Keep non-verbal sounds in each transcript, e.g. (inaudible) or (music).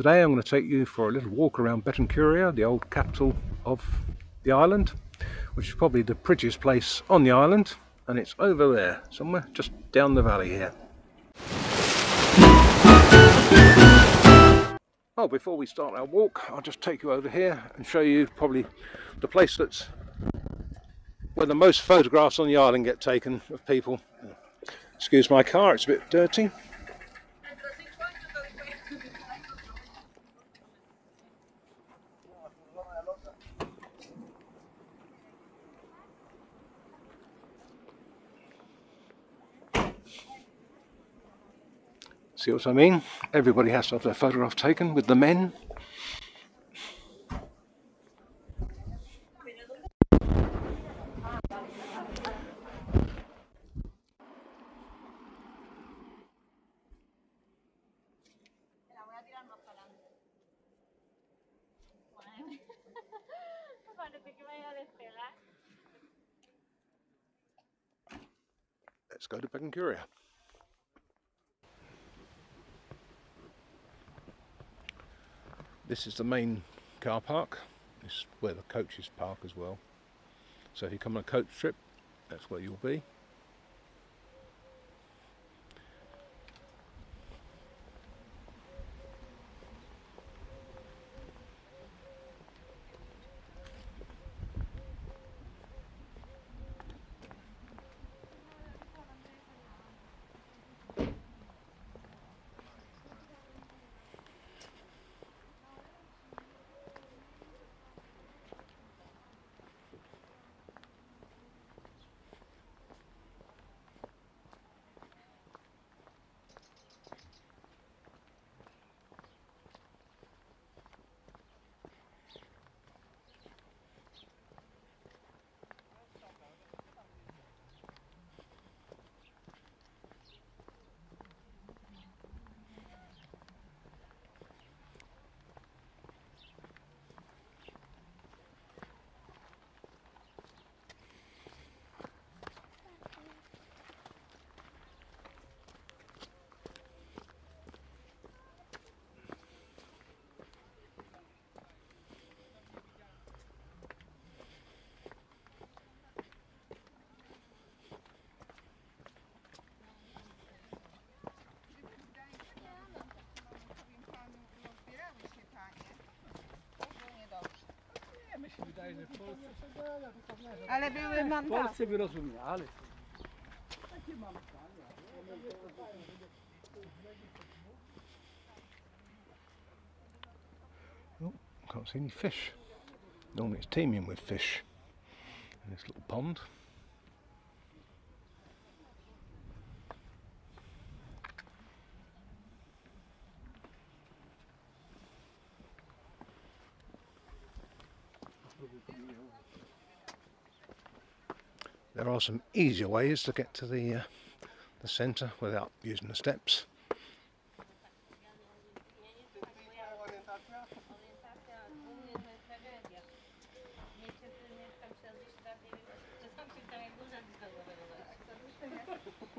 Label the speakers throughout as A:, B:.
A: Today I'm going to take you for a little walk around Betancuria, the old capital of the island, which is probably the prettiest place on the island, and it's over there, somewhere just down the valley here. Oh, before we start our walk, I'll just take you over here and show you probably the place that's where the most photographs on the island get taken of people. Excuse my car, it's a bit dirty. See what I mean? Everybody has to have their photograph taken with the men. Let's go to Betancuria. This is the main car park. This is where the coaches park as well. So if you come on a coach trip, that's where you'll be.
B: Się wydaje, że w Polsce,
C: Ale były
B: w
C: mandaty.
B: Polsce wyrozumiale. Takie mam zdanie.
A: Oh, can't see any fish. Normally it's teeming with fish in this little pond. Are some easier ways to get to the uh, the centre without using the steps.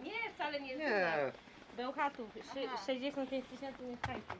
C: Nie, wcale nie.
D: Nie,
C: Bełchatów, 65 tysięcy mieszkańców.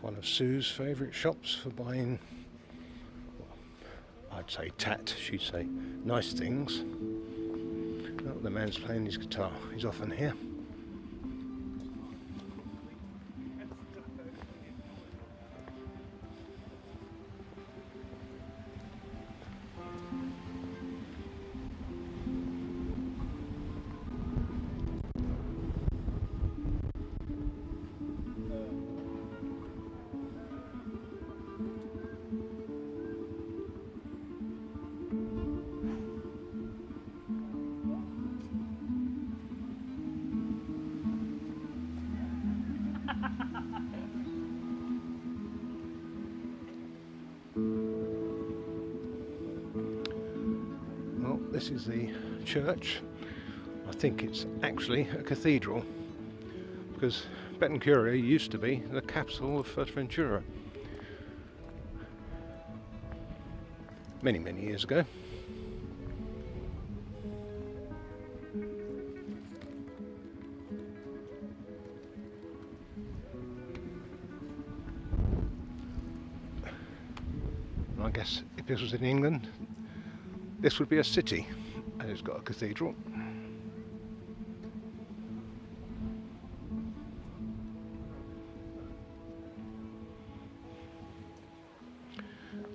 C: One of Sue's favourite shops for buying, well, I'd
A: I'd say tat, she'd say nice things. Oh, the man's playing his guitar. He's often here. This is the church. I think it's actually a cathedral because Betancuria used to be the capital of Fuerteventura many, many years ago. I guess if this was in England, this would be a city and it's got a cathedral.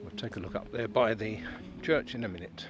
A: We'll take a look up there by the church in a minute.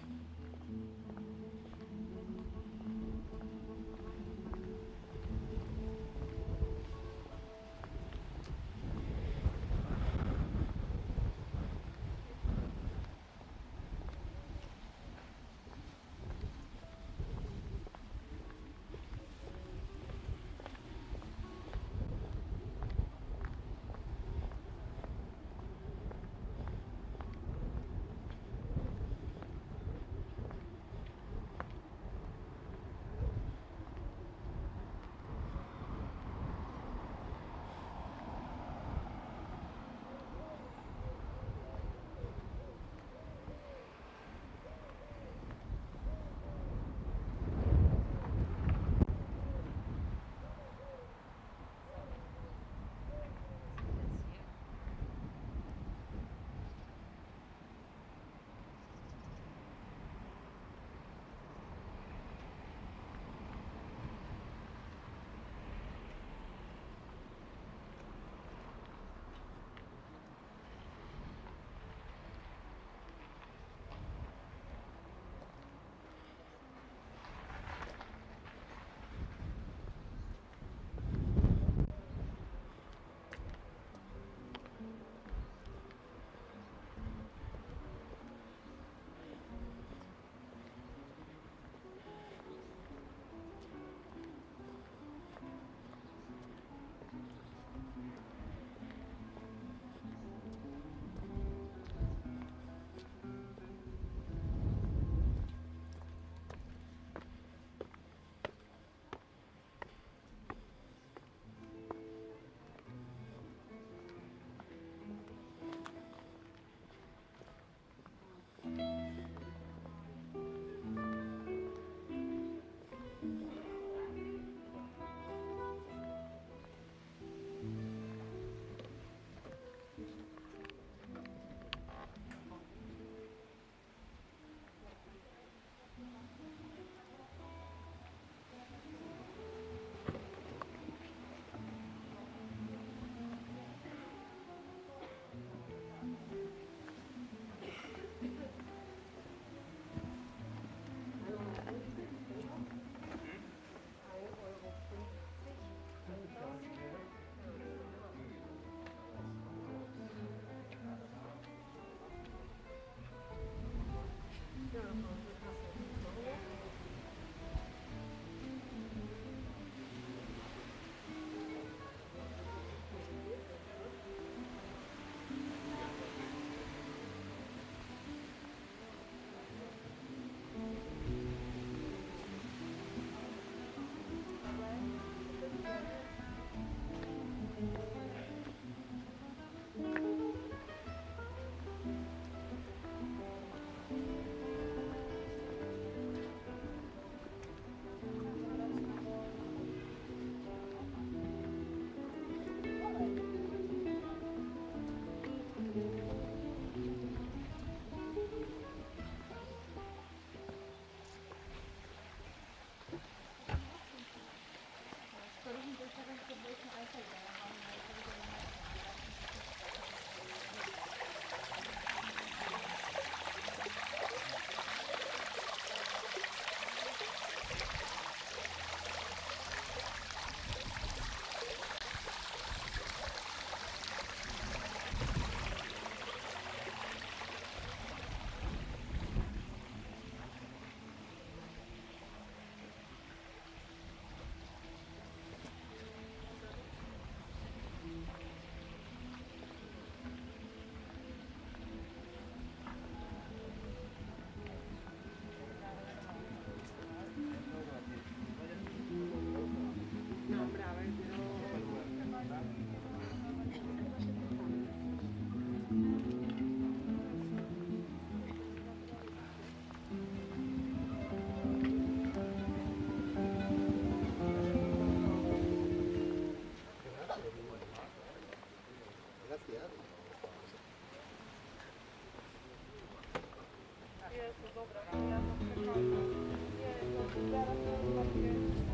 B: Jezu, dobra, ja to. Nie, no zaraz to zrobię.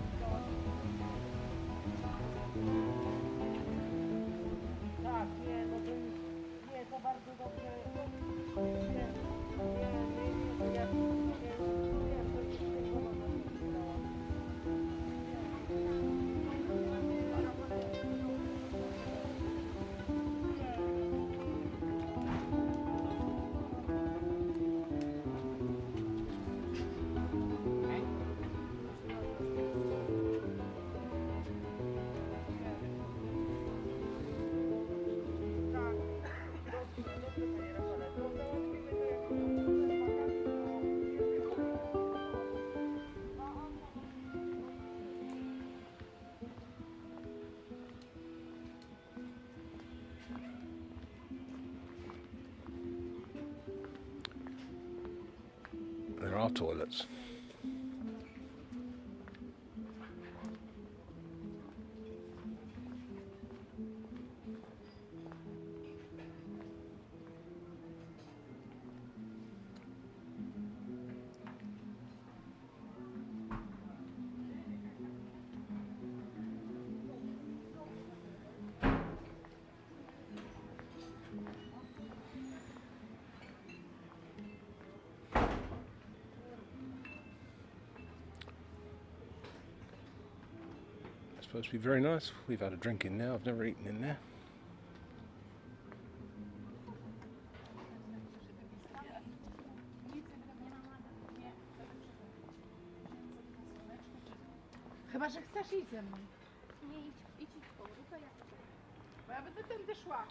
A: Are toilets. Supposed to be very nice. We've had a drink in there. I've never eaten in there.
B: Chyba, że chcesz iść ze mną.
C: Nie, idź, idź, idź to ja.
B: Bo ja będę tędy szła.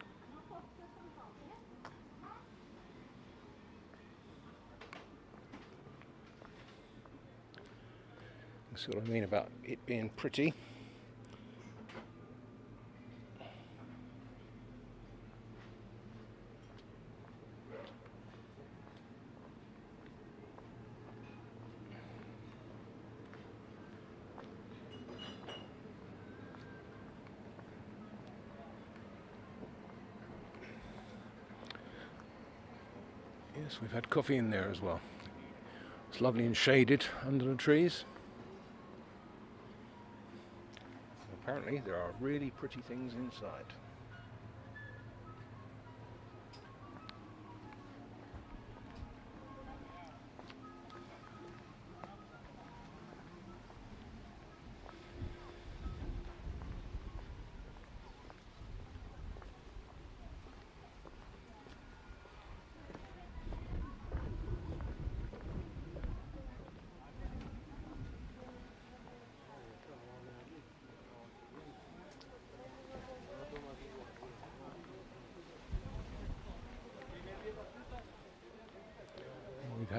A: See what I mean about it being pretty. We've had coffee in there as well. It's lovely and shaded under the trees. Apparently, there are really pretty things inside.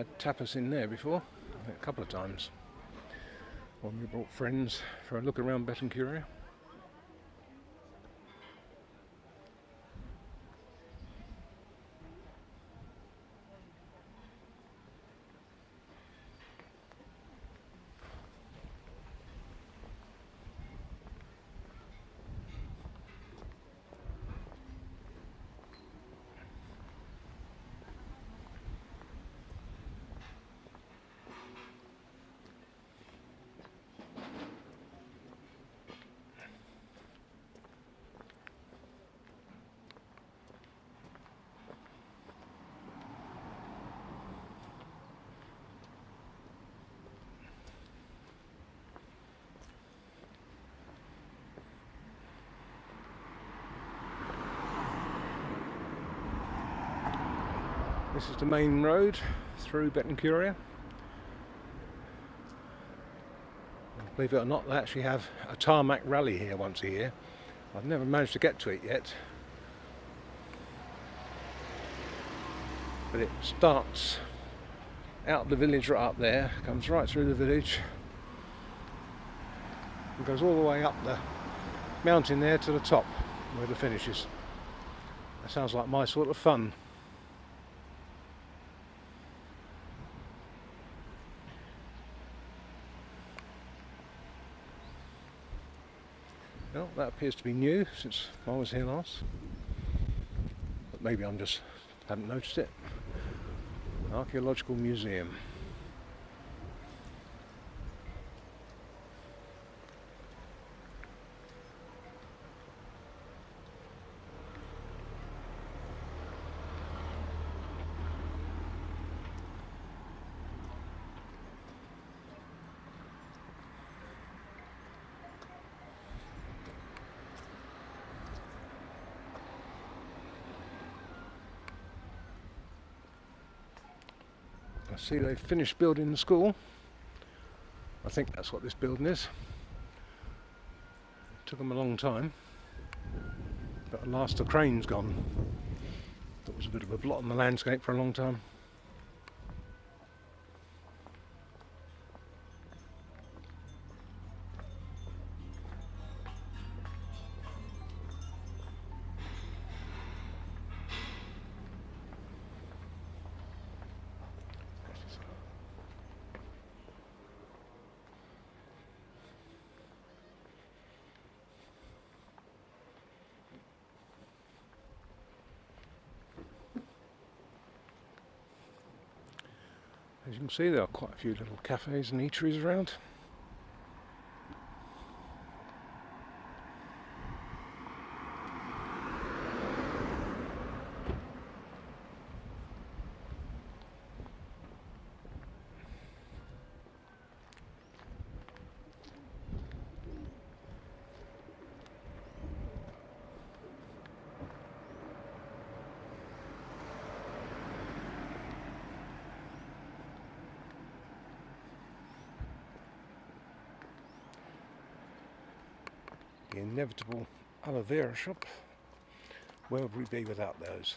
A: Had tapas in there before, a couple of times. When we brought friends for a look around Betancuria. This is the main road through Betancuria. Believe it or not, they actually have a tarmac rally here once a year. I've never managed to get to it yet. But it starts out the village right up there, comes right through the village, and goes all the way up the mountain there to the top where the finish is. That sounds like my sort of fun. Well, that appears to be new since I was here last. But maybe I'm just haven't noticed it. Archaeological Museum. I see they've finished building the school. I think that's what this building is. Took them a long time. But at last the crane's gone. That was a bit of a blot on the landscape for a long time. See, there are quite a few little cafes and eateries around. The inevitable aloe vera shop. Where would we be without those?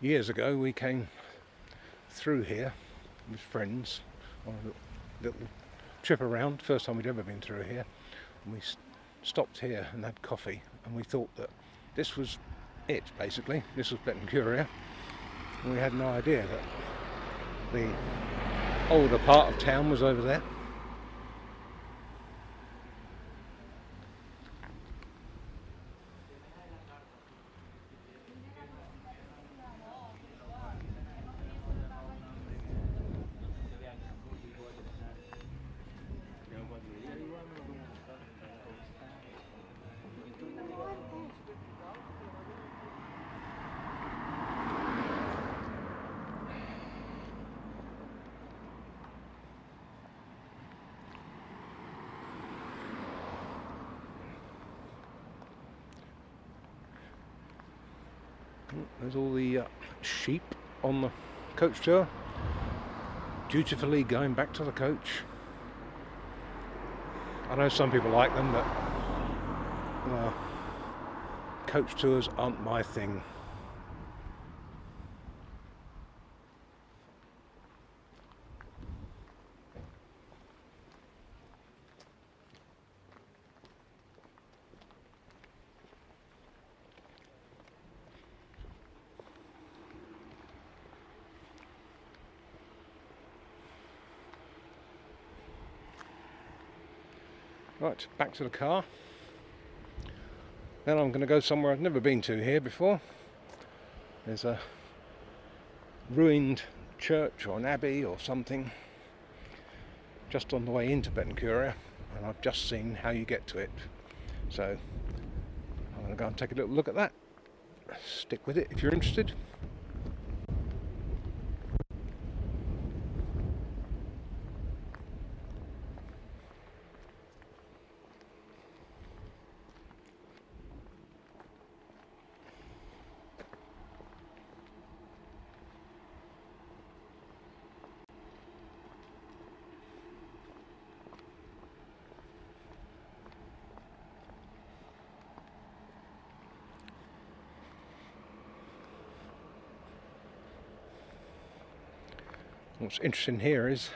A: Years ago, we came through here with friends on a little, trip around. First time we'd ever been through here, and we stopped here and had coffee. And we thought that this was it, basically. This was Betancuria. And we had no idea that the older part of town was over there. There's all the uh, sheep on the coach tour, dutifully going back to the coach. I know some people like them, but well, coach tours aren't my thing. Right, back to the car. Then I'm going to go somewhere I've never been to here before. There's a ruined church or an abbey or something just on the way into Betancuria, and I've just seen how you get to it. So I'm going to go and take a little look at that. Stick with it if you're interested. What's interesting here is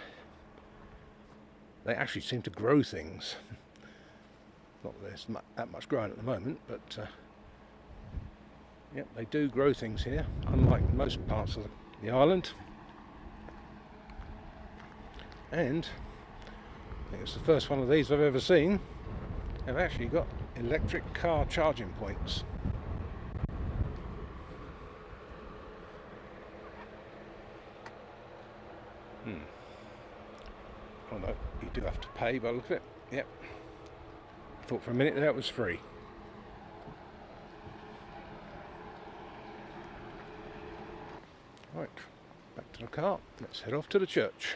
A: they actually seem to grow things. (laughs) Not that there's that much growing at the moment, but uh, yep, they do grow things here, unlike most parts of the, island. And I think it's the first one of these I've ever seen. They've actually got electric car charging points. Hmm. Oh no, you do have to pay by look of it. Yep. Thought for a minute that was free. Right, back to the car. Let's head off to the church.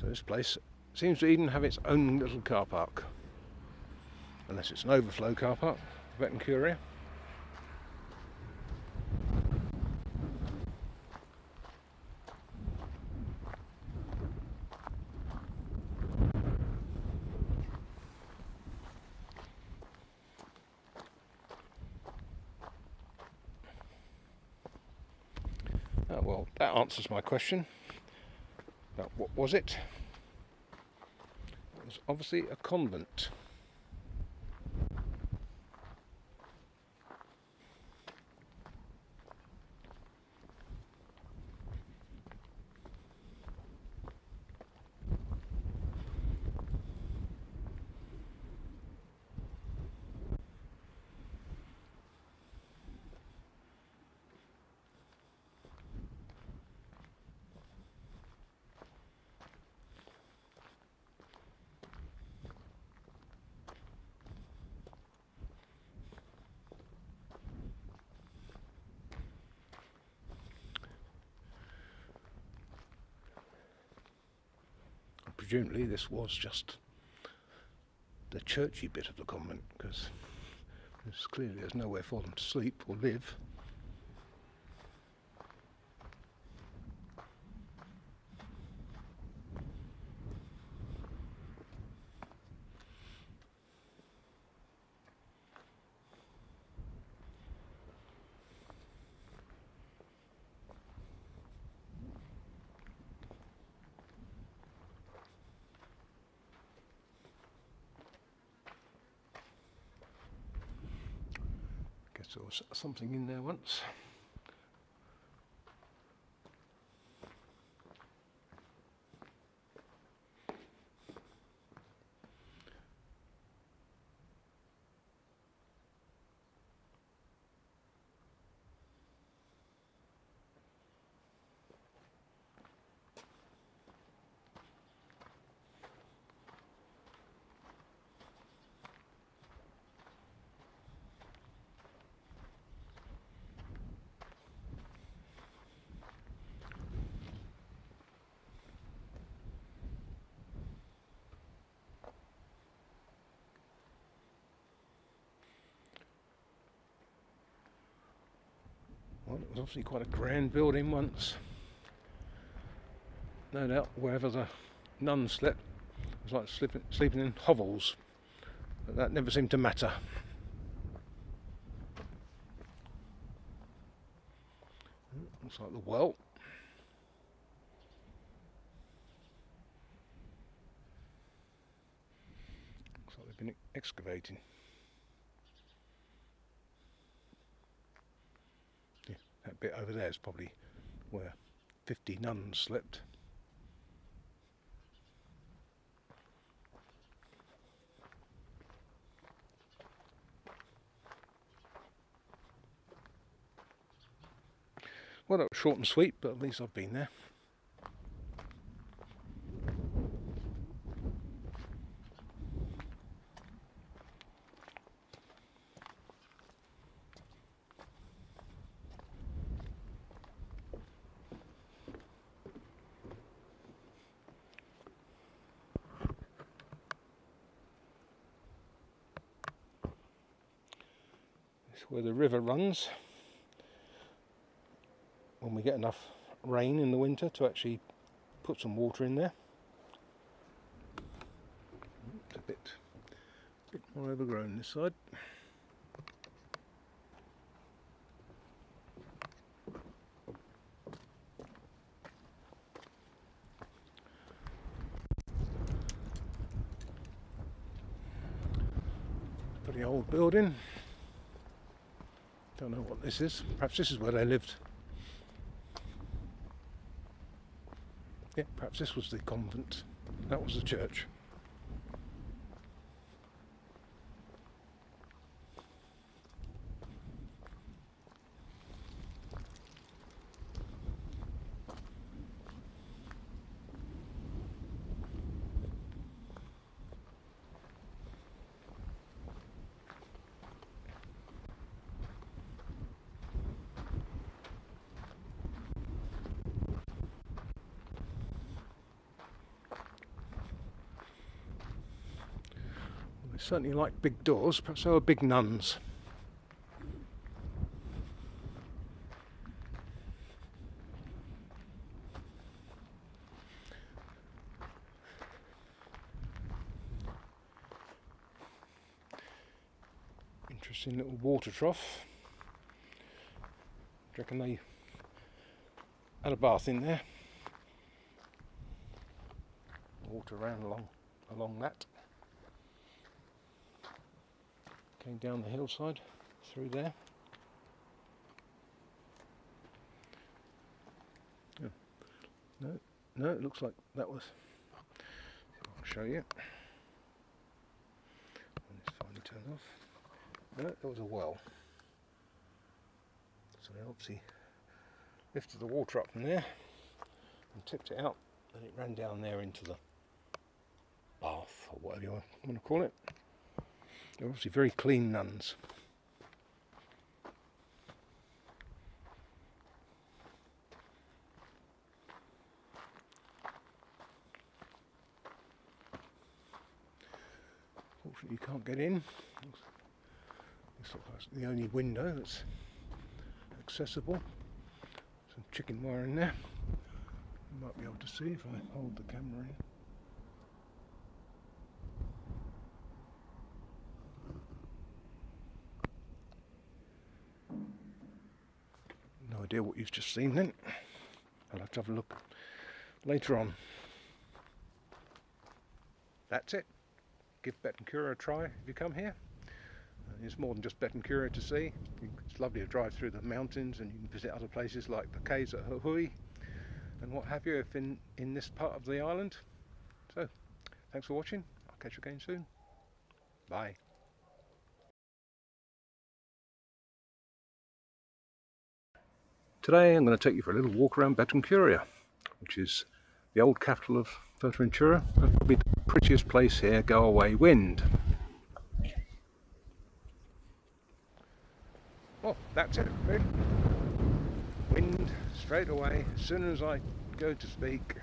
A: So this place seems to even have its own little car park. Unless it's an overflow car park, Betancuria. Oh, well, that answers my question. Now, what was it? It was obviously a convent. Presumably, this was just the churchy bit of the convent because clearly there's nowhere for them to sleep or live. Guess there was something in there once. Well, it was obviously quite a grand building once. No doubt wherever the nuns slept it was like sleeping, sleeping in hovels. But that never seemed to matter. Mm, Looks like the well. Looks like they've been excavating. Yeah, that bit over there is probably where 50 nuns slept. Well, that was short and sweet, but at least I've been there. when we get enough rain in the winter to actually put some water in there. It's a bit, a bit more overgrown this side. Pretty old building. This is. Perhaps this is where they lived. Yeah, perhaps this was the convent. That was the church. Certainly like big doors, perhaps they were big nuns. Interesting little water trough. Reckon they had a bath in there? Water ran along along that. Came down the hillside through there. No, no, it looks like that was. I'll show you. When it's finally turned off. No, that was a well. So they obviously lifted the water up from there and tipped it out, and it ran down there into the bath or whatever you want to call it. They're obviously very clean nuns. Fortunately, you can't get in. Like the only window that's accessible. Some chicken wire in there. Might be able to see if I hold the camera in. No idea what you've just seen then. I'll have to have a look later on. That's it. Give Betancuria a try if you come here. It's more than just Betancuria to see. It's lovely to drive through the mountains and you can visit other places like the caves at Ajuy and what have you if in, in this part of the island. So, thanks for watching. I'll catch you again soon. Bye. Today I'm going to take you for a little walk around Betancuria, which is the old capital of Fuerteventura and probably the prettiest place here, go away wind. Well, that's it, really. Wind straight away as soon as I go to speak.